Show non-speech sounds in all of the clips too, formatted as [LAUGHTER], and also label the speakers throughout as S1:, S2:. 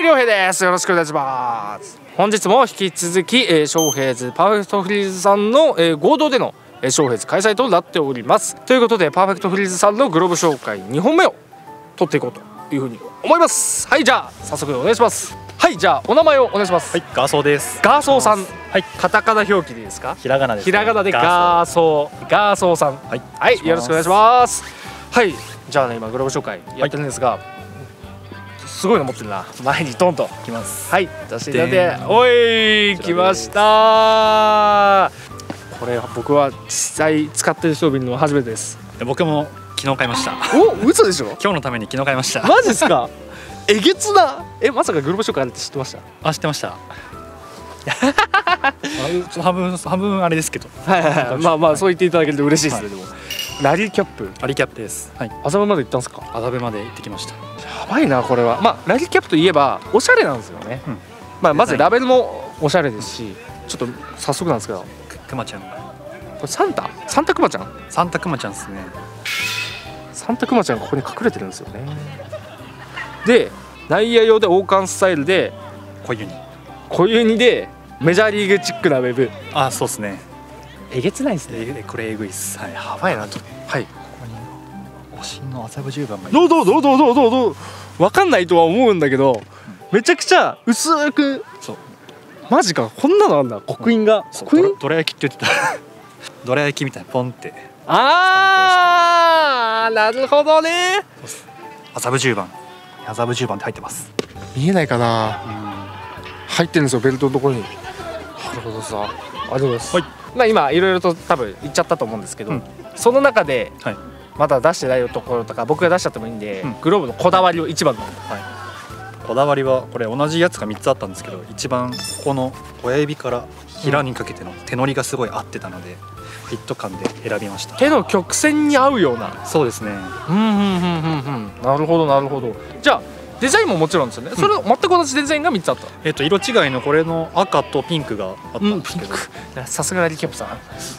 S1: はい良平です。よろしくお願いします。本日も引き続き、えー、ショーヘイズパーフェクトフリーズさんの、えー、合同での、えー、ショーヘイズ開催となっております。ということでパーフェクトフリーズさんのグローブ紹介2本目を撮っていこうというふうに思います。はいじゃあ早速お願いします。はいじゃあお名前をお願いします。
S2: はいガーソーです。
S1: ガーソーさん。
S2: はい。
S1: カタカナ表記でいいですか？
S2: ひらがなです、
S1: ひらがなでガーソー。ガーソー。さん。
S2: はい、
S1: はい、よろしくお願いします。はい、じゃあね、今グローブ紹介やってるんですが。すごいの持ってるな、前にドンと。
S2: きます
S1: はい、出していただいておい、来ました。これ僕は実際使ってる商品の初めてです。
S2: 僕も昨日買いました
S1: お、嘘でしょ？
S2: 今日のために昨日買いました
S1: マジですか？[LAUGHS] えげつな？え、まさかグローブ紹介あるって知ってました？
S2: あ知ってました [LAUGHS] 半分半分あれですけど
S1: はいはいはい、まあまあ、そう言っていただけると嬉しいですね、でも。ラリーキャップ、
S2: アリキャップです。はい。
S1: 麻布まで行ったんですか。
S2: 麻布まで行ってきました。
S1: やばいなこれは。まあラリーキャップといえばおしゃれなんですよね、
S2: うん。
S1: まあ、まずラベルもおしゃれですしちょっと早速なんですけど。こ
S2: くくまちゃん
S1: れサンタ？サンタクマちゃん？
S2: サンタくまちゃんですね。
S1: サンタクマちゃんがここに隠れてるんですよね。で内野用で王冠スタイルで
S2: 小湯に
S1: 小ユニでメジャーリーグチックなウェブ。
S2: あそうですね
S1: えげつないですね。
S2: えこれえぐいっす。はい。
S1: やばいなと。はい。
S2: ここにおしんの麻布十番が
S1: どうどうどうどうどうどうどう分かんないとは思うんだけどめちゃくちゃ薄く
S2: そう。
S1: マジかこんなのあんだ。刻印が。
S2: そう
S1: 刻印？
S2: どらどら焼きって言ってた。[LAUGHS] どら焼きみたいなポンって。
S1: あーなるほどね。
S2: 麻布十番。麻布十番って入ってます。
S1: 見えないかな。
S2: うん。
S1: 入ってるんですよベルトのところに。なるほどさ。ありがとうございます、
S2: はい
S1: まあ今いろいろと多分言っちゃったと思うんですけど、
S2: うん。
S1: その中で
S2: はい。
S1: まだ出してないところとか僕が出しちゃってもいいんで、
S2: うん。
S1: グローブのこだわりを一番の。
S2: こだわりはこれ同じやつが3つあったんですけど一番ここの親指から平にかけての手乗りがすごい合ってたのでフィット感で選びました。
S1: 手の曲線に合うような。
S2: そうですね。
S1: うんうんうんうんうん。なるほどなるほど。じゃあデザインももちろんですよね、それ全く同じデザインが3つあった。
S2: えっと色違いのこれの赤とピンクがあったんですけど、
S1: さすがラリーキャップさん。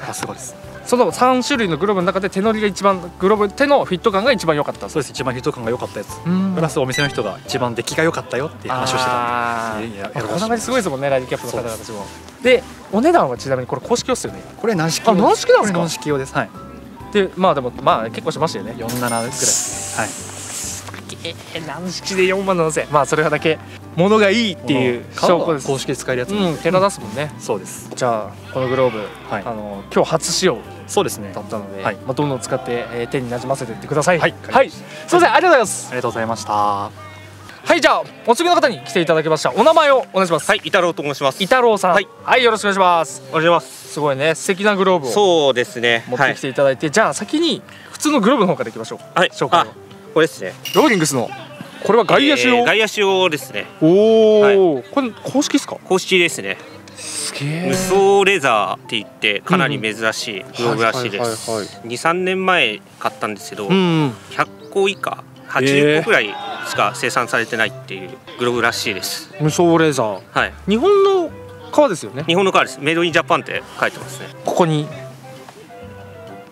S2: あすごいです。
S1: その3種類のグローブの中で手乗りが一番グローブ手のフィット感が一番良かった。
S2: そうです。一番フィット感が良かったやつ。
S1: うん。
S2: プラスお店の人が一番出来が良かったよっていう話をしてた。んでいやいや
S1: まあこだわりすごいですもんねラリーキャップの方々たちも。でお値段はちなみにこれ公式用っすよね。
S2: これ軟式
S1: あ軟式なんです
S2: 軟式用です。はい。
S1: でまあでもまあ結構しましたよね。
S2: 47ぐらい。はい
S1: えー軟式で4万7000まあそれだけ物がいいっていう証拠です。
S2: 公式で使えるやつ。
S1: うん手が出すもんね。
S2: そうです。
S1: じゃあこのグローブ、
S2: はい。
S1: あの今日初使用
S2: そうですね。
S1: だったので、
S2: はい。
S1: まあ、どんどん使って、えー手になじませていってください。
S2: はい。
S1: はい、すいませんありがとうございます。
S2: ありがとうございました。
S1: はいじゃあお次の方に来ていただきました。お名前をお願いします。
S3: はい、イタロウと申します。
S1: 伊太郎さん。
S3: はい、
S1: はい、よろしくお願いします。
S3: お願いします。
S1: すごいね。素敵なグローブを
S3: そうですね。
S1: 持ってきていただいて、じゃあ先に普通のグローブの方からいきましょう。
S3: はい、
S1: 紹介を。
S3: あ、これですね。
S1: ローリングスのこれは外野手用、
S3: えー外野手用ですね。
S1: おお、これ公式ですか？
S3: 公式ですね。
S1: すげえ
S3: 無双レザーって言ってかなり珍しいグローブらしいです。
S1: はいはいはい
S3: 二三年前買ったんですけど、
S1: うんうん
S3: 100個以下、80個くらいしか生産されてないっていうグローブらしいです。
S1: 無双レーザー
S3: はい。
S1: 日本の革ですよね
S3: 日本のカーです。メイドインジャパンって書いてますね。
S1: ここに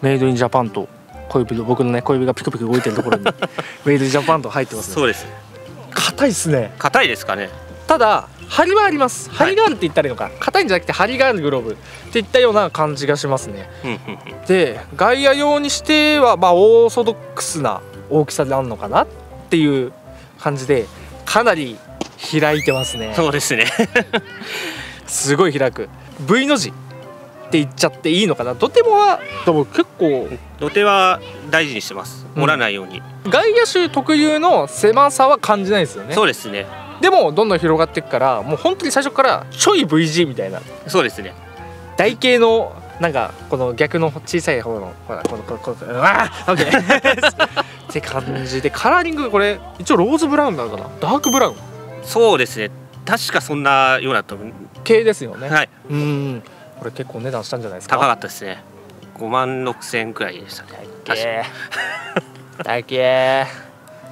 S1: メイドインジャパンと小指の僕のね小指がピクピク動いてるところに [LAUGHS] メイドジャパンと入ってますね。
S3: そうです。
S1: 硬いっすね。
S3: 硬いですかね。
S1: ただ張りはあります。張りがあるって言ったらいいのか。硬いんじゃなくて張りがあるグローブ。っていったような感じがしますね。で外野用にしてはまあオーソドックスな大きさであるのかなっていう感じでかなり開いてますね。
S3: そうですね。[LAUGHS]
S1: すごい開く。V の字って言っちゃっていいのかな？とてもはでも結構
S3: 土手は大事にしてます。
S1: うん
S3: 折らないように。
S1: 外野手特有の狭さは感じないですよね
S3: そうですね。
S1: でもどんどん広がっていくからもう本当に最初からちょい VG みたいな
S3: そうですね。
S1: 台形のなんかこの逆の小さい方のほらこのこのこのああオッケー [LAUGHS] って感じでカラーリングこれ一応ローズブラウンなのかな？ダークブラウン？
S3: そうですね。確かそんなようなと。
S1: 系ですよね、
S3: はい。
S1: うんこれ結構お値段したんじゃないですか？
S3: 高かったですね。5万6千円くらいでしたね。確か。
S1: えーだけ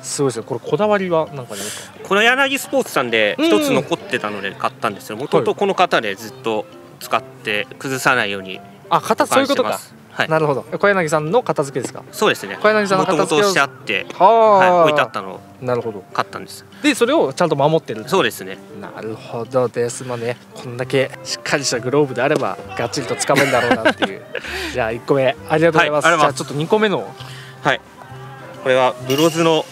S1: すごいですねこれこだわりはなんかありますか？
S3: この柳スポーツさんで
S1: うん。
S3: 一つ残ってたので買ったんですよ。もともとこの方でずっと使って崩さないように
S1: あ型そういうことか
S3: はい。
S1: なるほど。小柳さんの片付けですか？
S3: そうですね。
S1: 小柳さんの片付けを
S3: としてあって、
S1: は
S3: はい、
S1: あ、
S3: 置いてあったのを
S1: なるほど。
S3: 買ったんです。
S1: でそれをちゃんと守ってる
S3: そうですね。
S1: なるほどですまあね。こんだけしっかりしたグローブであればがっちりとつかめるんだろうなっていう。[LAUGHS] じゃあ1個目。ありがとうございます,、
S3: はい
S1: じゃあちょっと2個目の。
S3: はい。これはブロズの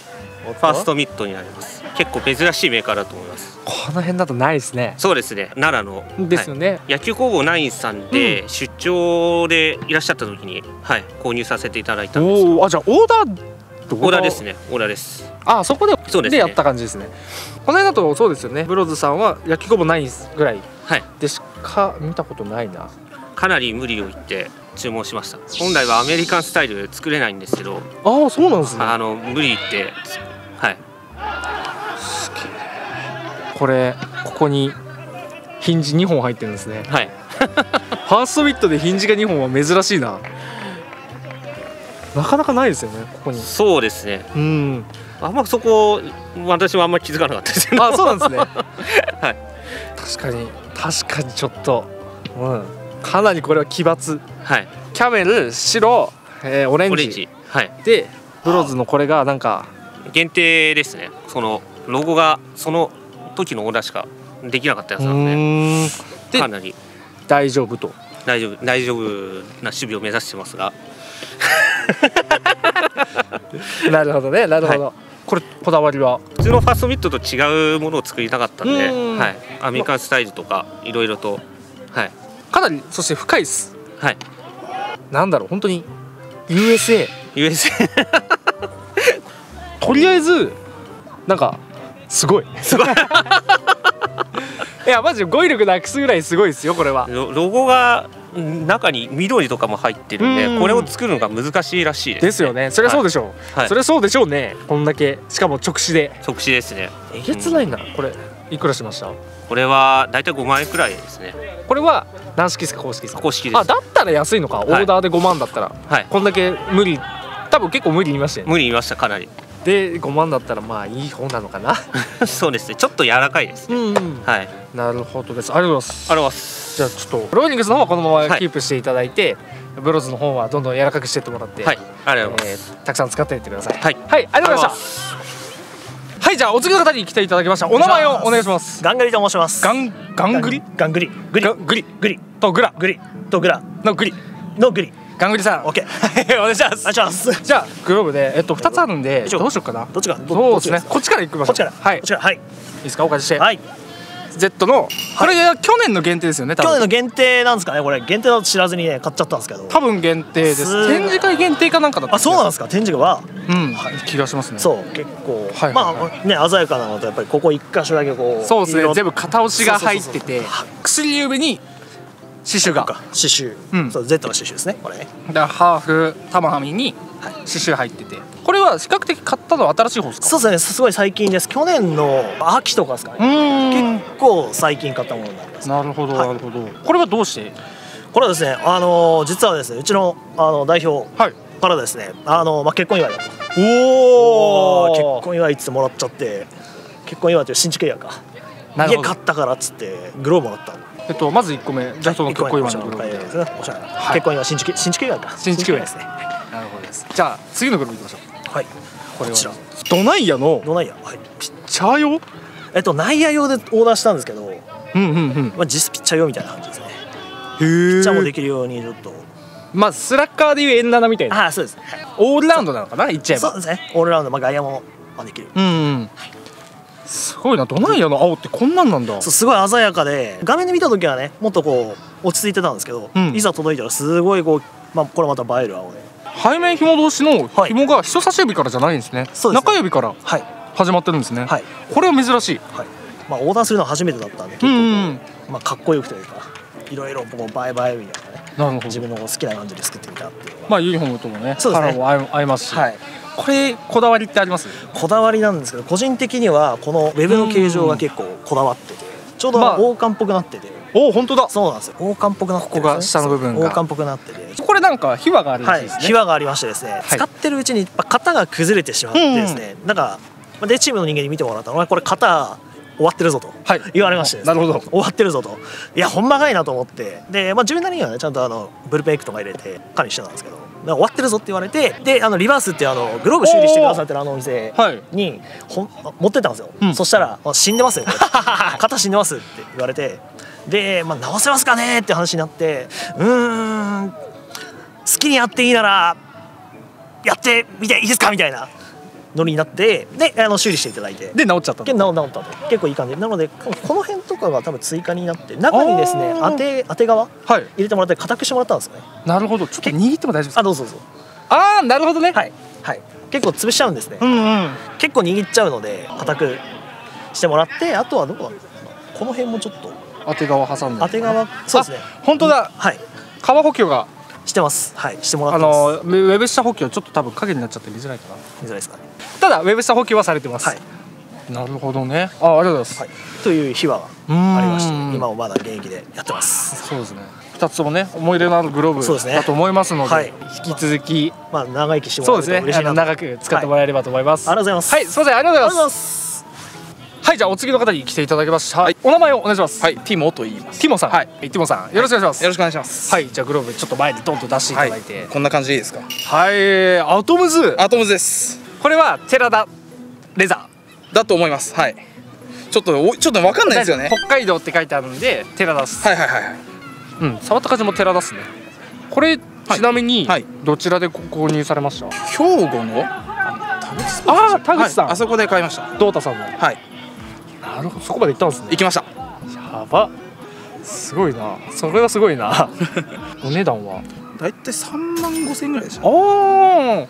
S3: ファーストミットになります。結構珍しいメーカーだと思います。
S1: この辺だとないですね。
S3: そうですね。奈良の。
S1: ですよね、
S3: 野球工房ナインさんで出張でいらっしゃった時に、はい、購入させていただいたんです
S1: おおあじゃあオーダーオ
S3: オーダーですね。オーダーです。
S1: あそこで
S3: そうですね。
S1: やった感じですね。この辺だとそうですよね。ブローズさんは焼きこぼないぐらい
S3: はい。
S1: でしか？見たことないな。
S3: かなり無理を言って注文しました。本来はアメリカンスタイル作れないんですけど。
S1: ああそうなんですね。
S3: あの無理言ってはい。
S1: これここにヒンジ2本入ってるんですね。
S3: はい。[LAUGHS]
S1: ファーストビットでヒンジが2本は珍しいな。なかなかないですよねここに。
S3: そうですね。
S1: うん。
S3: あんまそこ私もあんまり気づかなかったですけど。
S1: あそうなんですね。[LAUGHS]
S3: はい。
S1: 確かに確かにちょっとうん。かなりこれは奇抜。
S3: はい。
S1: キャメル白、えーオレンジ。
S3: オレンジ。はい。
S1: でブローズのこれがなんか
S3: 限定ですね。そのロゴがその時のオーダーしかできなかったやつ
S1: う
S3: なので。
S1: で
S3: かなり。
S1: 大丈夫と。
S3: 大丈夫大丈夫な守備を目指してますが。[LAUGHS]
S1: なるほどねなるほど、これこだわりは？
S3: 普通のファーストミットと違うものを作りたかったんで、
S1: うん。
S3: はい、アメリカンスタイルとかいろいろと。はい。
S1: かなりそして深いっす。
S3: はい。
S1: なんだろう本当に？USA
S3: USA
S1: とりあえずなんかすごい。
S3: すごい。[LAUGHS]
S1: いやマジで語彙力なくすぐらいすごいですよこれは。
S3: ロロゴがん中に緑とかも入ってるんで
S1: うん。
S3: これを作るのが難しいらしいです
S1: ですよね。そりゃそうでしょう、
S3: はい。
S1: そりゃそうでしょうね。こんだけ。しかも直視で。
S3: 特殊ですね。
S1: えげつないな、これ。いくらしました？
S3: これはだいたい5万円くらいですね。
S1: これは軟式ですか公式ですか
S3: 公式です。
S1: あだったら安いのか、オーダーで5万だったら。
S3: はい。
S1: こんだけ無理。多分結構無理言いましたよね。
S3: 無理言いましたかなり
S1: で5万だったらまあいい方なのかな？[LAUGHS]
S3: そうですね。ちょっと柔らかいですね、
S1: うん、うん、
S3: はい。
S1: なるほどです。ありがとうございます。
S3: ありがとうございます。
S1: じゃあちょっとローニングスの方はこのまま
S3: はい。
S1: キープしていただいて、ブローズの方はどんどん柔らかくしてってもらって、
S3: はい。ありがとうございます、
S1: えーたくさん使っていってください。
S3: はい。
S1: はい、ありがとうございました。はい。じゃあお次の方に来ていただきました。お名前をお願いします。
S4: ガングリと申します。
S1: ガンガングリ？
S4: ガングリ。グリ。
S1: ガ。グリ。
S4: グリ。
S1: とグラ。
S4: グリ。とグラ。
S1: のグリ。
S4: のグリ。
S1: ガングリさん
S4: オッケー。[LAUGHS]
S1: お願いします
S4: お願いします。
S1: じゃあグローブでえっと二つあるんでどうしようかな？
S4: どっちが？ど
S1: そうですねこっちから行きましょう
S4: こっちから。
S1: はいいい
S4: こっちから。はい。
S1: ですか？お借りして、
S4: はい。
S1: Z のこれ去年の限定ですよね
S4: 去年の限定なんですかね。これ限定だと知らずにね買っちゃったんですけど。
S1: 多分限定です
S4: す
S1: 展示会限定かなんかだった
S4: あ、そうなん
S1: で
S4: ですか？展示がは？
S1: うん気がしますね
S4: そう結構。
S1: はい
S4: ま
S1: はい
S4: あね鮮やかなのとやっぱりここ一箇所だけこう。
S1: そうですね
S4: 色
S1: 全部片押しが入ってて薬指に刺繍が
S4: か刺繍。
S1: うん
S4: そう Z の刺繍ですね。これね。
S1: だからハーフ玉はみに刺繍入っててこれは比較的買ったのは新しい方ですか？
S4: そうですね。すごい最近です。去年の秋とかですか
S1: う
S4: ね。結構最近買ったものになります。
S1: なるほど
S4: はい
S1: なるほどこれはどうして？
S4: これはですね、あのー実はですね、うちのあの代表
S1: はい
S4: からですね、あのまあ結婚祝いだと。
S1: お
S4: 結婚祝いっつってもらっちゃって、結婚祝いという新築祝いか。家買ったからっつってグローブもらったの。
S1: えっとまず1個目。じゃあその結婚祝いのグローブで
S4: 結婚祝い。新築新築祝いか。
S1: 新築祝い。
S4: ですね。
S1: なるほどです。じゃあ次のグローブいきましょう。
S4: はい。
S1: これはドナイヤの
S4: どないや。はい。
S1: ピッチャー用？
S4: えっと内野用でオーダーしたんですけど、
S1: うんうんうん。
S4: まあ実質ピッチャー用みたいな感じですね。
S1: へ
S4: ピッチャーもで
S1: え
S4: きるようにちょっと。
S1: まあスラッガーでいう N7 みたいな。
S4: ああそうです。はい。
S1: オールラウンドなのかな言っちゃえば。
S4: そうですね。オールラウンド。まあ外野もまあできる。
S1: うんうんすごいなドナイヤの青ってこんなんなんだ。
S4: そうすごい鮮やかで画面で見た時はねもっとこう落ち着いてたんですけど、
S1: うん。
S4: いざ届いたらすごいこう、まあ、これまた映える青で
S1: 背面紐同士の
S4: はい。
S1: 紐が人差し指からじゃないんですね、
S4: そうですね。
S1: 中指から
S4: はい。
S1: 始まってるんですね、
S4: はい。
S1: これは珍しい。
S4: はい。まあオーダーするのは初めてだったんで結構こう、
S1: うん。うん
S4: まあ、かっこよくというかいろいろこう映え映えみたいなね。
S1: なるほど。
S4: 自分の好きな感じで作ってみたっていう
S1: まあユニフォームともね
S4: そうですね。
S1: カラーも合いますし、
S4: はい
S1: これこだわりってあります？
S4: こだわりなんですけど個人的にはこのウェブの形状が結構こだわっててちょうど
S1: まあ
S4: 王冠っぽくなってて、
S1: おお本当だ。
S4: そうなんですよ。王冠っぽくなってね
S1: ここが下の部分が。
S4: 王冠っぽくなってて。
S1: これなんか秘話があるら
S4: はい、
S1: しいですね、
S4: 秘話がありましてですね、使ってるうちに型が崩れてしまってですね、なんかまあでチームの人間に見てもらったのはこれ型終わってるぞと
S1: はい。
S4: 言われましてですね。
S1: なるほど。
S4: 終わってるぞと。いやほんまかいなと思って。で、まあ、自分なりにはねちゃんとあのブルペンエッグとか入れて管理してたんですけどで終わってるぞって言われてであのリバースってあのグローブ修理してくださってるあのお店
S1: はい。
S4: にほん持ってったんですよ、
S1: うん。
S4: そしたら「あ死んでますよ。[LAUGHS] 肩死んでます」って言われて。で、まあ、直せますかねって話になってうーん好きにやっていいならやってみていいですかみたいな。ノリになってであの修理していただいて。
S1: で治っちゃった
S4: けど治治ったと。結構いい感じ。なのでここの辺とかが多分追加になって中にですね当て当て側？
S1: はい。
S4: 入れてもらって固くしてもらったんですよね。
S1: なるほど。ちょっと握っても大丈夫ですか？
S4: あどうぞどうぞ。
S1: ああなるほどね。
S4: はい。はい。結構潰しちゃうんですね。
S1: うんうん。
S4: 結構握っちゃうので固くしてもらってあとはどここの辺もちょっと。
S1: 当て側挟んで。
S4: 当て側そうですね。
S1: あ本当だ。
S4: はい。
S1: 皮補強が。
S4: してます。はい。してもら
S1: あ
S4: ってます。
S1: のウェブ下補強ちょっと多分影になっちゃって見づらいかな。
S4: 見づらいですかね。
S1: ただウェブ下補強はされてます、
S4: はい
S1: なるほどね。あありがとうございます、
S4: はい。という秘話が
S1: あ
S4: ありまして今もまだ現役でやってます。
S1: そうですね。2つともね思い入れのあるグローブだと思いますので
S4: はい。
S1: 引き続き
S4: まあ長生きしても
S1: そう
S4: らえると
S1: ですね。あの
S4: 嬉しいなと。
S1: 長く使ってもらえればと思います、
S4: はい。ありがとうございます。
S1: はいすいませんありがとうございます。
S4: す
S1: はいじゃあお次の方に来ていただきました、お名前をお願いします、
S5: はい、ティモと言います。
S1: ティモさん。
S5: はい、
S1: ティモさん。よろしくお願いします。
S5: よろしくお願いします。
S1: はいじゃあグローブちょっと前にドンと出していただいて。
S5: こんな感じでいいですか？
S1: はい、アトムズ。
S5: アトムズです。
S1: これはテラダレザ
S5: だと思います。はい。ちょっとおちょっとわかん
S1: ー
S5: ないですよね。
S1: 北海道って書いてあるんでテラダっす、
S5: はいはいはいはい。
S1: うん触った感じもテラダっすね。これ、ちなみに
S5: はい。
S1: どちらでご購入されました？
S5: 兵庫の？
S1: ああ田口さん、
S5: はい。あそこで買いました。
S1: ドータさんの
S5: はい。
S1: なるほど。そこまで行ったんですね。
S5: 行きました。
S1: やば。すごいな。それはすごいな。[LAUGHS] お値段は？
S5: だいたい三万五千円ぐらいでした。
S1: ああ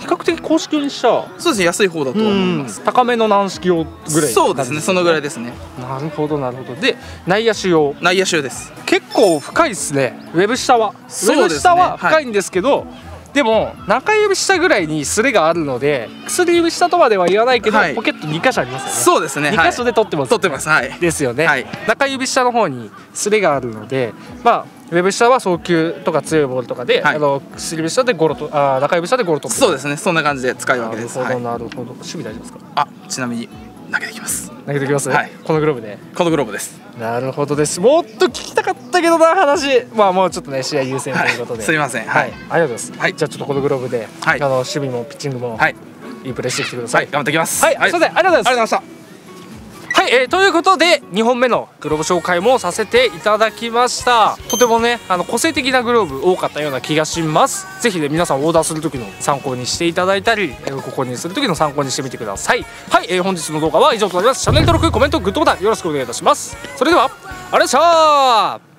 S1: 比較的公式にした
S5: そうですね、安い方だと思います。
S1: 高めの軟式用ぐらい
S5: そうですね、そのぐらいですね。
S1: なるほどなるほどで内野手用
S5: 内野手です。
S1: 結構深いですねウェブ下は、
S5: ね
S1: ウェブ下は深いんですけど、でも中指下ぐらいにスレがあるので薬指下とまでは言わないけど、
S5: はい
S1: ポケット2箇所ありますよね
S5: そうですね。
S1: 2箇所で取ってます、
S5: 取ってます。はい。
S1: ですよね、
S5: はい
S1: 中指下の方にスレがあるのでまあウェブ下は送球とか強いボールとかで、
S5: はい
S1: あの薬指下でゴロとあー中指下でゴロと
S5: そうですね、そんな感じで使うわけです。
S1: なるほど、
S5: はい。
S1: なるほど守備大丈夫ですか？
S5: あ、ちなみに投げてきます。
S1: 投げてきます、
S5: はい
S1: このグローブで
S5: このグローブです。
S1: なるほどですもっと聞きたかったけどな話まあもうちょっとね試合優先ということで、
S5: すいません。
S1: は、
S5: はいい。
S1: ありがとうございます。
S5: はい
S1: じゃあちょっとこのグローブで、
S5: はい
S1: あの守備もピッチングも、
S5: はい。
S1: いいプレーしてきてくださ。
S5: はいい、頑張ってきます。
S1: はい、すみません、ありがとうございます。
S5: ありがとうございました。
S1: はい、えー、ということで2本目のグローブ紹介もさせていただきました。とてもねあの個性的なグローブ多かったような気がします。是非ね皆さんオーダーする時の参考にしていただいたり、えー、ご購入する時の参考にしてみてください。はい、えー、本日の動画は以上となります。チャンネル登録コメントグッドボタンよろしくお願いいたします。それではありがとうございました。